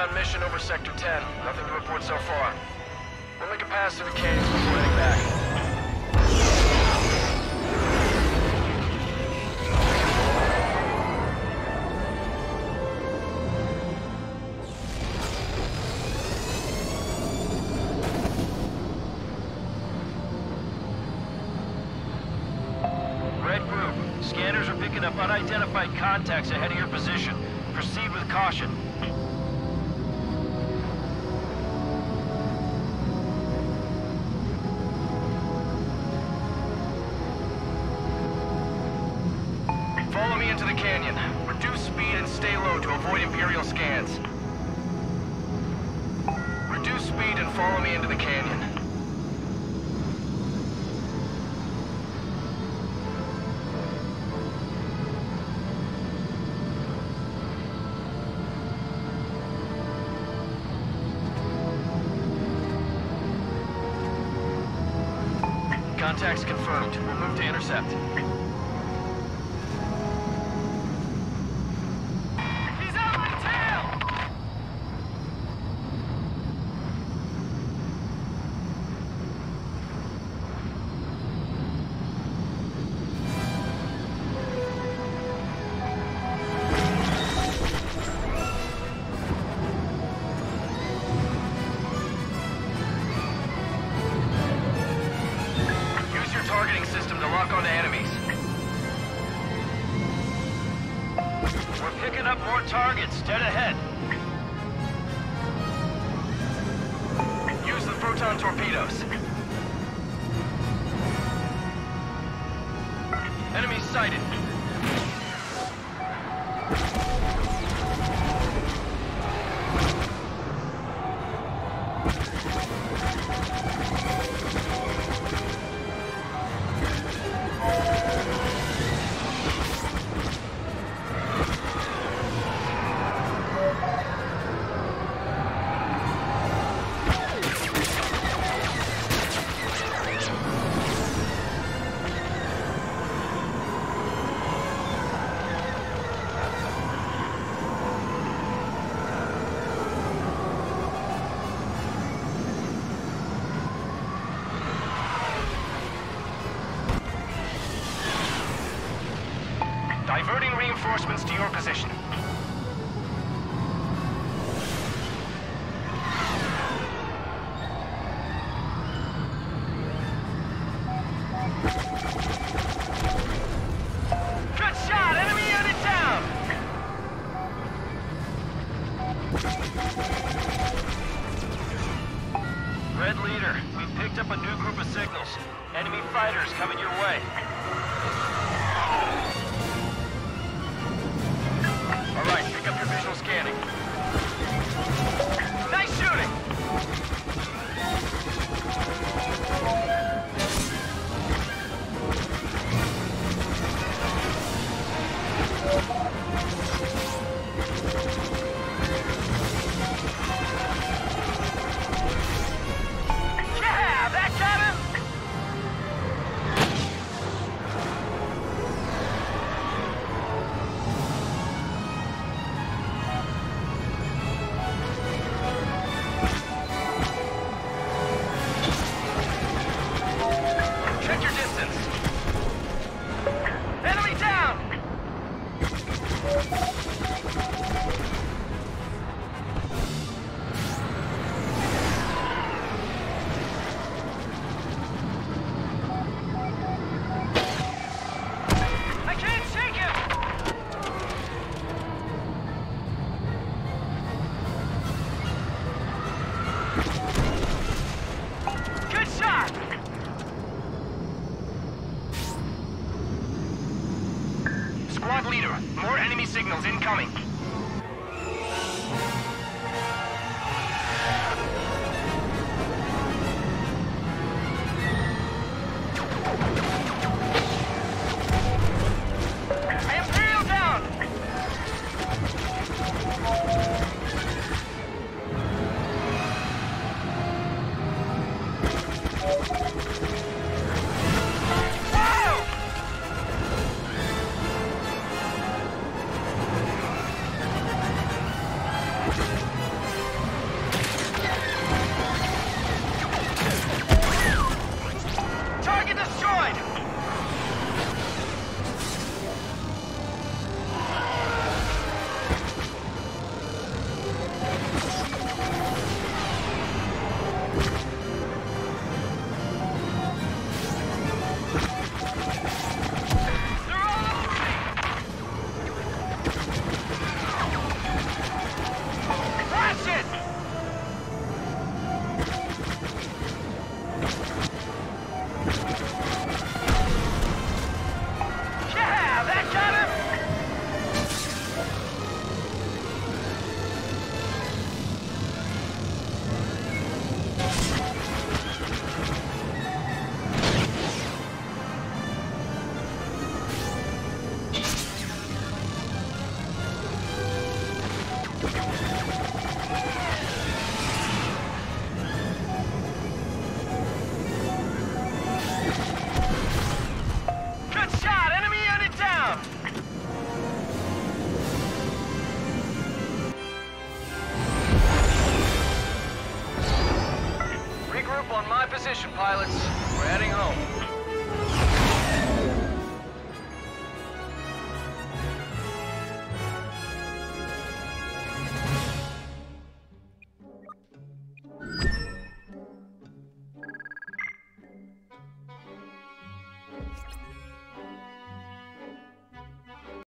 recon mission over Sector 10. Nothing to report so far. We'll make a pass through the canyons before heading back. Scanners are picking up unidentified contacts ahead of your position. Proceed with caution. Canyon. Reduce speed and stay low to avoid Imperial scans. Reduce speed and follow me into the canyon. Contacts confirmed. We'll move to intercept. Picking up more targets, dead ahead. Use the proton torpedoes. Enemy sighted. Red Leader, we've picked up a new group of signals. Enemy fighters coming your way. ハハハハ! Squad leader, more enemy signals incoming. Position, pilots. We're heading home.